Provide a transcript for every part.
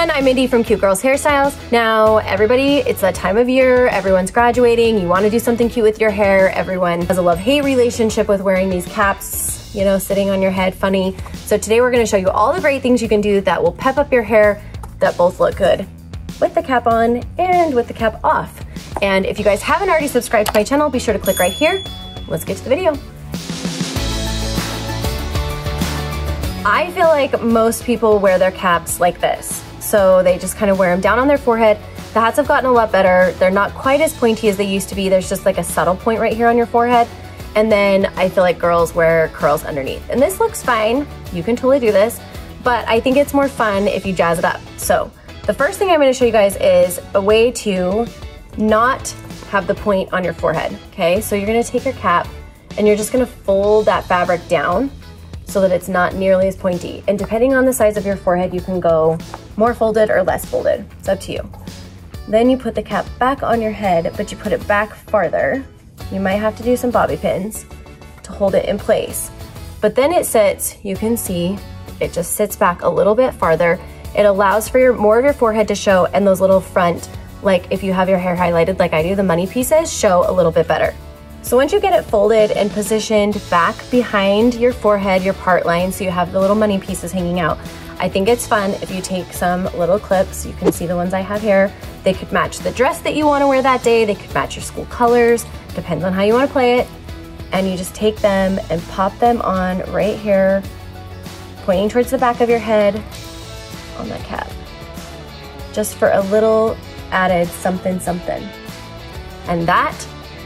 everyone, I'm Mindy from Cute Girls Hairstyles. Now, everybody, it's that time of year, everyone's graduating, you wanna do something cute with your hair, everyone has a love-hate relationship with wearing these caps, you know, sitting on your head funny. So today we're gonna show you all the great things you can do that will pep up your hair that both look good with the cap on and with the cap off. And if you guys haven't already subscribed to my channel, be sure to click right here. Let's get to the video. I feel like most people wear their caps like this. So they just kind of wear them down on their forehead. The hats have gotten a lot better. They're not quite as pointy as they used to be. There's just like a subtle point right here on your forehead. And then I feel like girls wear curls underneath. And this looks fine. You can totally do this. But I think it's more fun if you jazz it up. So the first thing I'm gonna show you guys is a way to not have the point on your forehead, okay? So you're gonna take your cap and you're just gonna fold that fabric down so that it's not nearly as pointy. And depending on the size of your forehead, you can go more folded or less folded. It's up to you. Then you put the cap back on your head, but you put it back farther. You might have to do some bobby pins to hold it in place. But then it sits, you can see, it just sits back a little bit farther. It allows for your more of your forehead to show and those little front, like if you have your hair highlighted like I do, the money pieces show a little bit better. So once you get it folded and positioned back behind your forehead, your part line, so you have the little money pieces hanging out, I think it's fun if you take some little clips, you can see the ones I have here, they could match the dress that you wanna wear that day, they could match your school colors, depends on how you wanna play it, and you just take them and pop them on right here, pointing towards the back of your head on that cap. Just for a little added something something. And that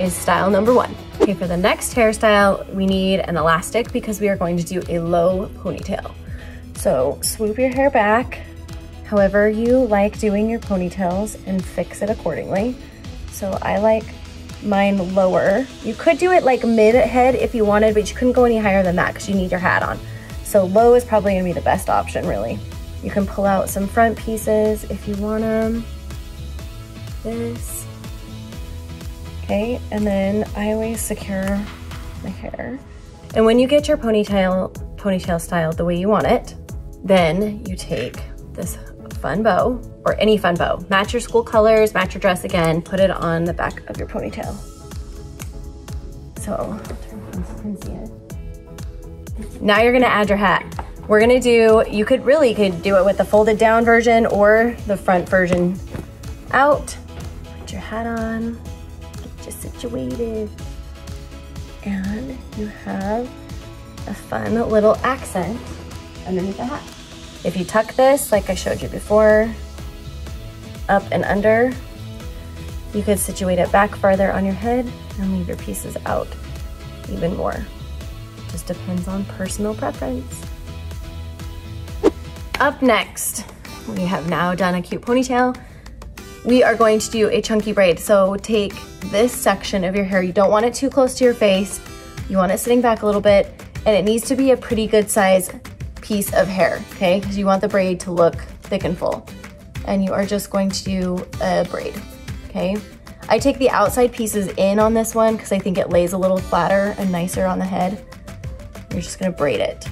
is style number one. Okay, for the next hairstyle, we need an elastic because we are going to do a low ponytail. So swoop your hair back, however you like doing your ponytails and fix it accordingly. So I like mine lower. You could do it like mid head if you wanted, but you couldn't go any higher than that because you need your hat on. So low is probably gonna be the best option really. You can pull out some front pieces if you want them. This Okay, and then I always secure my hair. And when you get your ponytail, ponytail styled the way you want it, then you take this fun bow, or any fun bow. Match your school colors, match your dress again, put it on the back of your ponytail. So, now you're gonna add your hat. We're gonna do, you could really could do it with the folded down version or the front version out. Put your hat on just situated. And you have a fun little accent underneath the hat. If you tuck this, like I showed you before, up and under, you could situate it back farther on your head and leave your pieces out even more. Just depends on personal preference. Up next, we have now done a cute ponytail we are going to do a chunky braid. So take this section of your hair. You don't want it too close to your face. You want it sitting back a little bit and it needs to be a pretty good size piece of hair, okay? Because you want the braid to look thick and full. And you are just going to do a braid, okay? I take the outside pieces in on this one because I think it lays a little flatter and nicer on the head. You're just gonna braid it.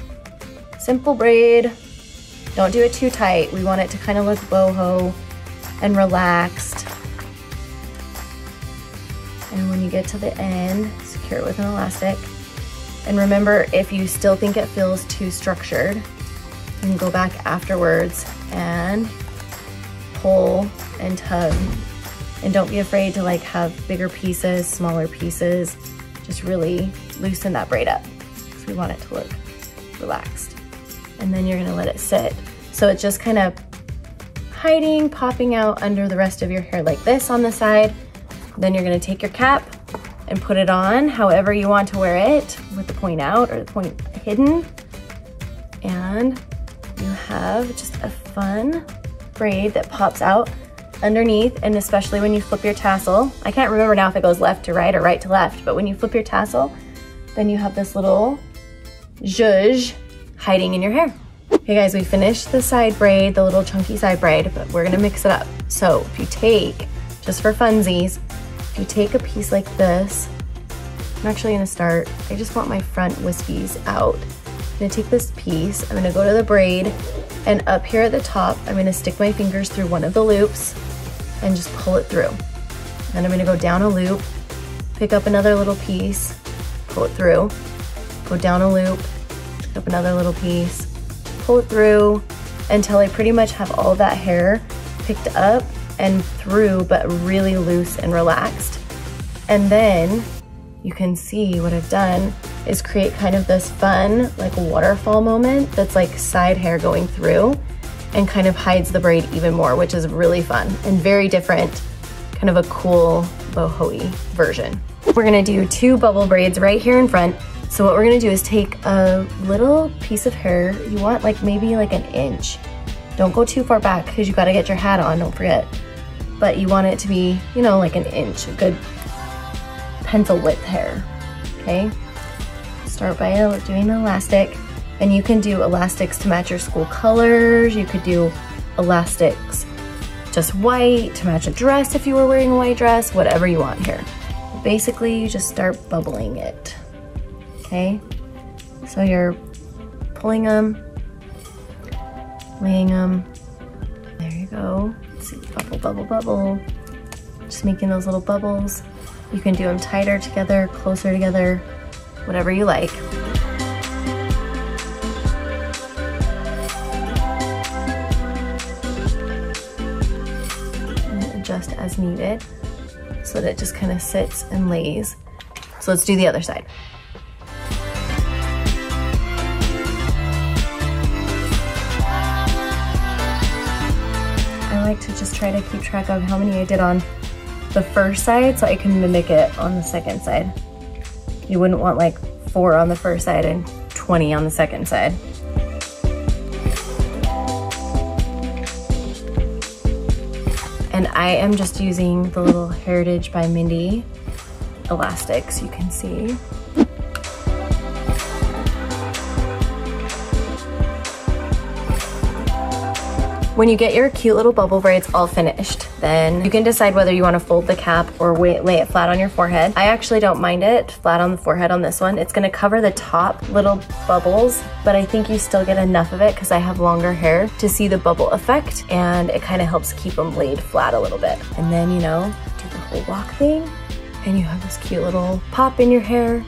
Simple braid. Don't do it too tight. We want it to kind of look boho and relaxed. And when you get to the end, secure it with an elastic. And remember, if you still think it feels too structured, you can go back afterwards and pull and tug. And don't be afraid to like have bigger pieces, smaller pieces. Just really loosen that braid up because we want it to look relaxed. And then you're gonna let it sit. So it just kind of hiding, popping out under the rest of your hair like this on the side. Then you're gonna take your cap and put it on however you want to wear it with the point out or the point hidden. And you have just a fun braid that pops out underneath and especially when you flip your tassel. I can't remember now if it goes left to right or right to left, but when you flip your tassel, then you have this little zhuzh hiding in your hair. Okay guys, we finished the side braid, the little chunky side braid, but we're gonna mix it up. So if you take, just for funsies, if you take a piece like this, I'm actually gonna start, I just want my front wispies out. I'm gonna take this piece, I'm gonna go to the braid, and up here at the top, I'm gonna stick my fingers through one of the loops and just pull it through. Then I'm gonna go down a loop, pick up another little piece, pull it through, go down a loop, pick up another little piece, pull it through until I pretty much have all that hair picked up and through, but really loose and relaxed. And then you can see what I've done is create kind of this fun like waterfall moment that's like side hair going through and kind of hides the braid even more, which is really fun and very different, kind of a cool boho version. We're gonna do two bubble braids right here in front. So what we're gonna do is take a little piece of hair, you want like maybe like an inch. Don't go too far back because you gotta get your hat on, don't forget. But you want it to be, you know, like an inch, a good pencil width hair, okay? Start by doing the elastic, and you can do elastics to match your school colors. You could do elastics just white to match a dress if you were wearing a white dress, whatever you want here. Basically, you just start bubbling it, okay? So you're pulling them, laying them. There you go. See, bubble, bubble, bubble. Just making those little bubbles. You can do them tighter together, closer together, whatever you like. Adjust as needed so that it just kind of sits and lays. So let's do the other side. Like to just try to keep track of how many I did on the first side so I can mimic it on the second side. You wouldn't want like four on the first side and 20 on the second side. And I am just using the little Hairitage by Mindy elastics you can see. When you get your cute little bubble braids all finished, then you can decide whether you want to fold the cap or lay it flat on your forehead. I actually don't mind it flat on the forehead on this one. It's going to cover the top little bubbles, but I think you still get enough of it because I have longer hair to see the bubble effect and it kind of helps keep them laid flat a little bit. And then, you know, do the whole walk thing and you have this cute little pop in your hair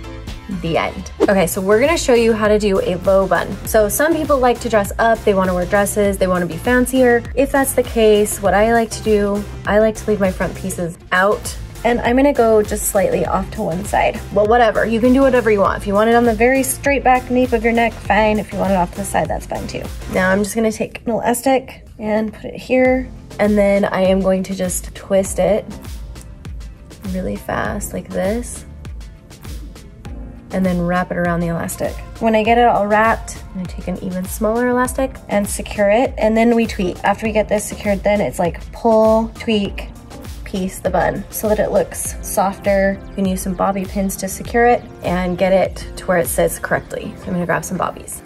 the end. Okay, so we're gonna show you how to do a low bun. So some people like to dress up, they wanna wear dresses, they wanna be fancier. If that's the case, what I like to do, I like to leave my front pieces out and I'm gonna go just slightly off to one side. Well, whatever, you can do whatever you want. If you want it on the very straight back nape of your neck, fine. If you want it off to the side, that's fine too. Now I'm just gonna take an elastic and put it here, and then I am going to just twist it really fast like this and then wrap it around the elastic. When I get it all wrapped, I'm gonna take an even smaller elastic and secure it, and then we tweak. After we get this secured, then it's like pull, tweak, piece the bun so that it looks softer. You can use some bobby pins to secure it and get it to where it sits correctly. So I'm gonna grab some bobbies.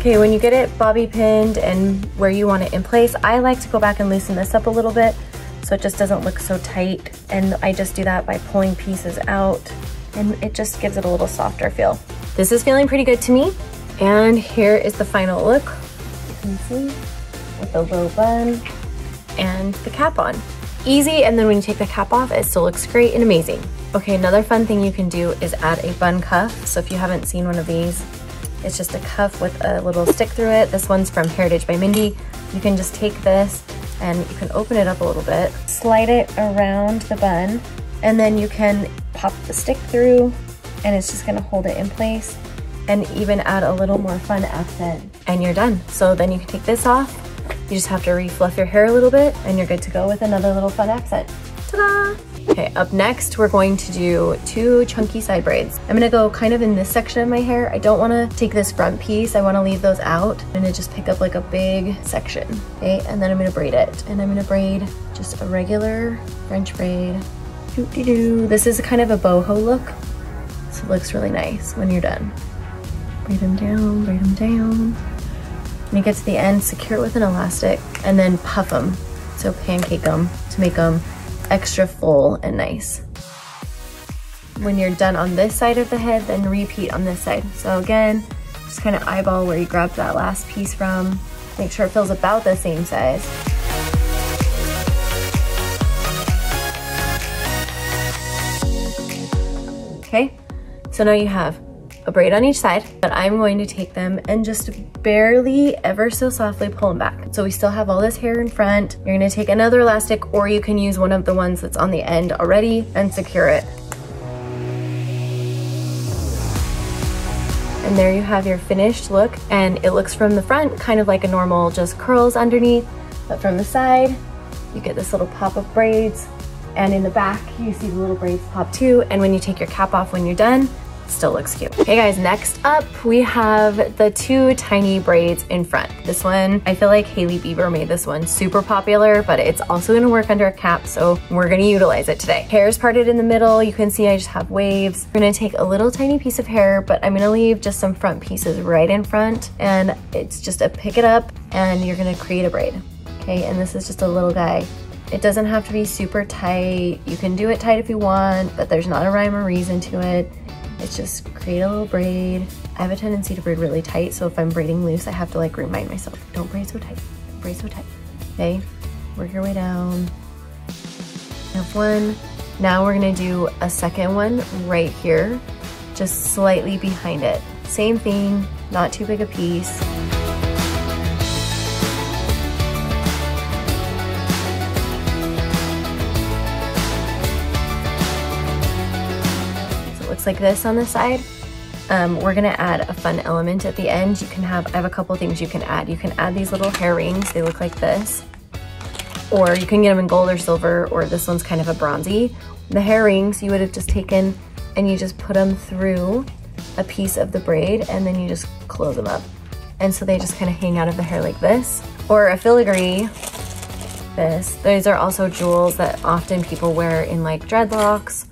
Okay, when you get it bobby pinned and where you want it in place, I like to go back and loosen this up a little bit so it just doesn't look so tight. And I just do that by pulling pieces out and it just gives it a little softer feel. This is feeling pretty good to me. And here is the final look. You can see with the low bun and the cap on. Easy, and then when you take the cap off, it still looks great and amazing. Okay, another fun thing you can do is add a bun cuff. So if you haven't seen one of these, it's just a cuff with a little stick through it. This one's from Hairitage by Mindy. You can just take this and you can open it up a little bit, slide it around the bun, and then you can pop the stick through and it's just gonna hold it in place and even add a little more fun accent and you're done. So then you can take this off, you just have to refluff your hair a little bit and you're good to go with another little fun accent. Ta-da! Okay, up next, we're going to do two chunky side braids. I'm gonna go kind of in this section of my hair. I don't wanna take this front piece. I wanna leave those out. I'm gonna just pick up like a big section, okay? And then I'm gonna braid it. And I'm gonna braid just a regular French braid. Doo -doo -doo. This is kind of a boho look, so it looks really nice when you're done. Braid them down, braid them down. When you get to the end, secure it with an elastic and then puff them. So pancake them to make them extra full and nice. when you're done on this side of the head, then repeat on this side. So again, just kind of eyeball where you grabbed that last piece from. Make sure it feels about the same size. Okay, so now you have a braid on each side, but I'm going to take them and just barely ever so softly pull them back. So we still have all this hair in front. You're gonna take another elastic or you can use one of the ones that's on the end already and secure it. And there you have your finished look. And it looks from the front kind of like a normal just curls underneath, but from the side, you get this little pop of braids and in the back, you see the little braids pop too. And when you take your cap off when you're done, still looks cute. Okay guys, next up we have the two tiny braids in front. This one, I feel like Hailey Bieber made this one super popular, but it's also gonna work under a cap, so we're gonna utilize it today. Hair is parted in the middle. You can see I just have waves. I'm gonna take a little tiny piece of hair, but I'm gonna leave just some front pieces right in front, and it's just a pick it up, and you're gonna create a braid. Okay, and this is just a little guy. It doesn't have to be super tight. You can do it tight if you want, but there's not a rhyme or reason to it. It's just create a little braid. I have a tendency to braid really tight, so if I'm braiding loose, I have to like remind myself, don't braid so tight, don't braid so tight. Okay, work your way down. Have one. Now we're gonna do a second one right here, just slightly behind it. Same thing, not too big a piece. Looks like this on the side. Um, we're gonna add a fun element at the end. You can have, I have a couple things you can add. You can add these little hair rings. They look like this. Or you can get them in gold or silver, or this one's kind of a bronzy. The hair rings, you would have just taken and you just put them through a piece of the braid and then you just close them up. And so they just kind of hang out of the hair like this. Or a filigree, this. These are also jewels that often people wear in like dreadlocks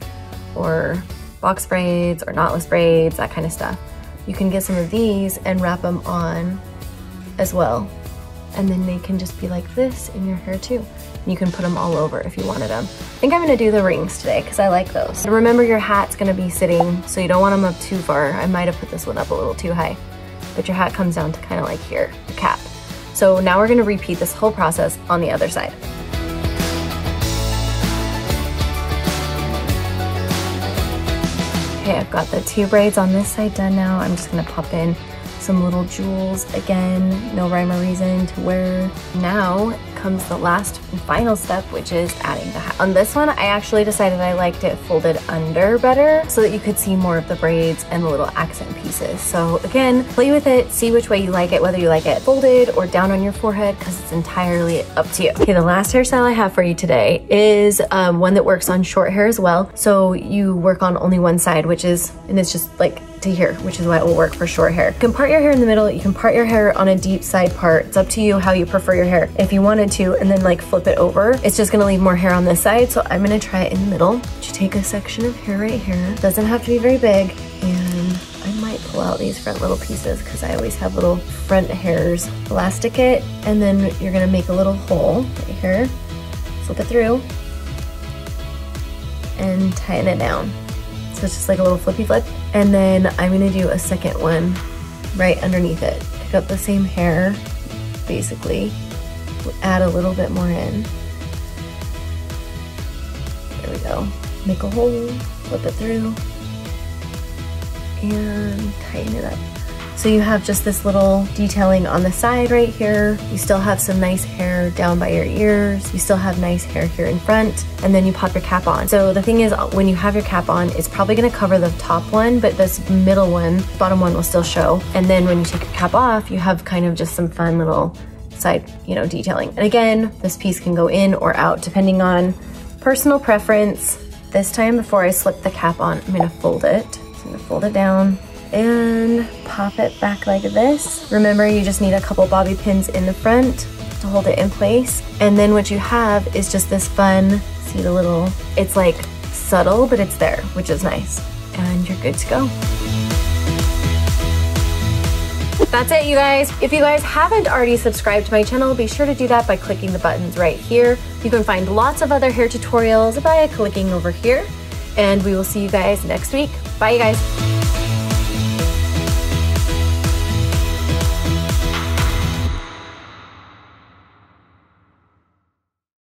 or box braids or knotless braids, that kind of stuff. You can get some of these and wrap them on as well. And then they can just be like this in your hair too. You can put them all over if you wanted them. I think I'm gonna do the rings today because I like those. And remember your hat's gonna be sitting, so you don't want them up too far. I might have put this one up a little too high, but your hat comes down to kind of like here, the cap. So now we're gonna repeat this whole process on the other side. Okay, I've got the two braids on this side done now. I'm just gonna pop in some little jewels again, no rhyme or reason to wear. Now comes the last and final step, which is adding the hat. On this one, I actually decided I liked it folded under better so that you could see more of the braids and the little accent pieces. So again, play with it, see which way you like it, whether you like it folded or down on your forehead, because it's entirely up to you. Okay, the last hairstyle I have for you today is um, one that works on short hair as well. So you work on only one side, which is, and it's just like to here, which is why it will work for short hair. You can part your hair in the middle, you can part your hair on a deep side part. It's up to you how you prefer your hair. If you wanted to, and then like flip it over, it's just gonna leave more hair on this side. So I'm gonna try it in the middle. You take a section of hair right here. Doesn't have to be very big. And I might pull out these front little pieces because I always have little front hairs. Elastic it, and then you're gonna make a little hole right here. flip it through and tighten it down. So it's just like a little flippy flip. And then I'm gonna do a second one right underneath it. Pick up the same hair, basically. Add a little bit more in. There we go. Make a hole, flip it through, and tighten it up. So you have just this little detailing on the side right here. You still have some nice hair down by your ears. You still have nice hair here in front and then you pop your cap on. So the thing is when you have your cap on, it's probably gonna cover the top one, but this middle one, bottom one will still show. And then when you take your cap off, you have kind of just some fun little side, you know, detailing. And again, this piece can go in or out depending on personal preference. This time before I slip the cap on, I'm gonna fold it. So I'm gonna fold it down and pop it back like this. Remember, you just need a couple bobby pins in the front to hold it in place. And then what you have is just this fun, see the little, it's like subtle, but it's there, which is nice. And you're good to go. That's it, you guys. If you guys haven't already subscribed to my channel, be sure to do that by clicking the buttons right here. You can find lots of other hair tutorials by clicking over here. and we will see you guys next week. Bye, you guys.